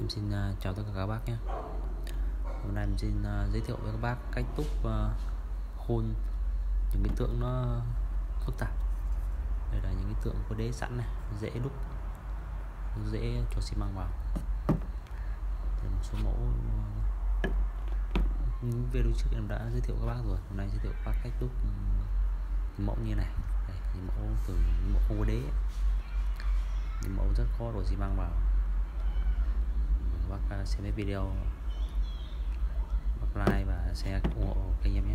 Em xin uh, chào tất cả các bác nhé. Hôm nay em xin uh, giới thiệu với các bác cách túc uh, khôn những cái tượng nó phức tạp. Đây là những cái tượng có đế sẵn này dễ đúc dễ cho xi măng vào. Đây một số mẫu uh, video trước em đã giới thiệu các bác rồi. Hôm nay giới thiệu các bác cách đúc um, ừ, mẫu như này. Đây, những mẫu từ những mẫu không có đế. Những mẫu rất khó đổ xi măng vào bác à, xem hết video bác like và share ủng hộ kênh em nhé.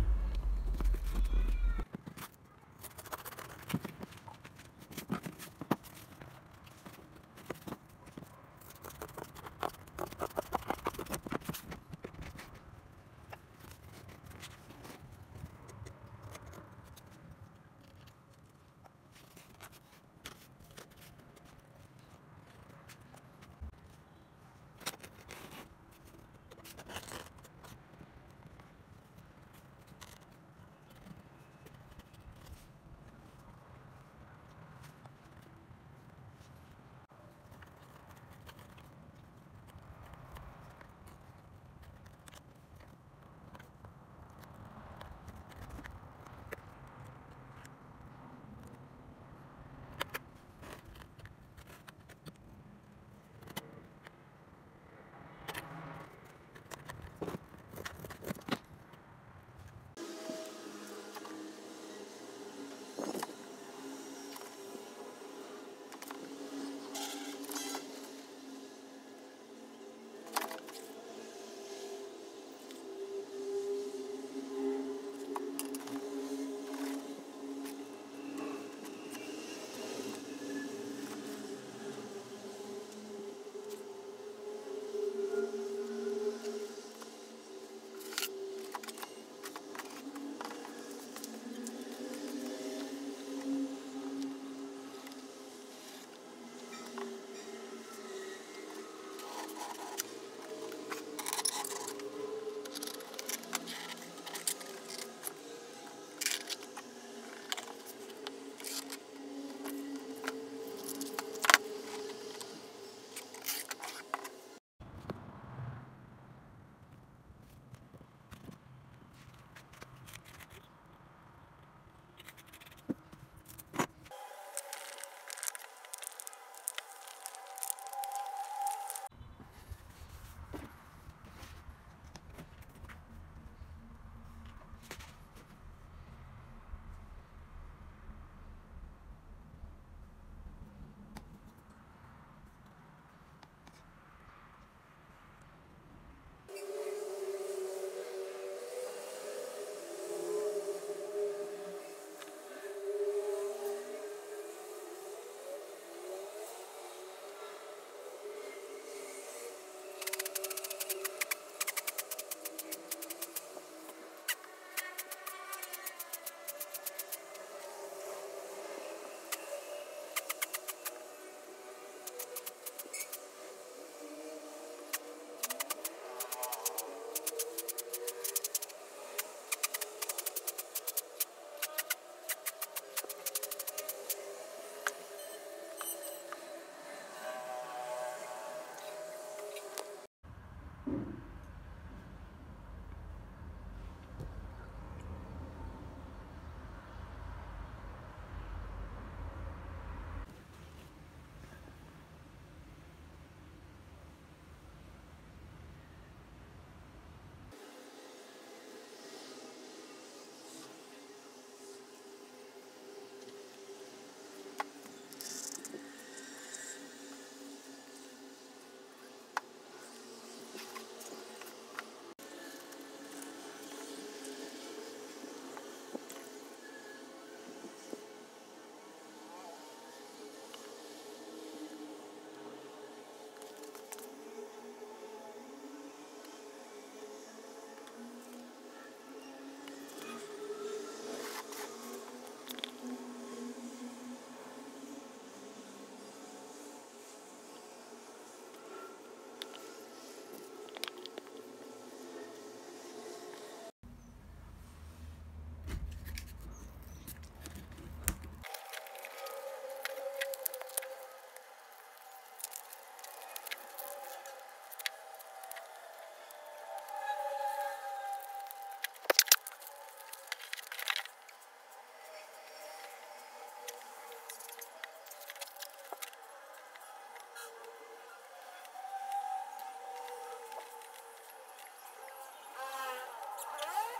Yeah.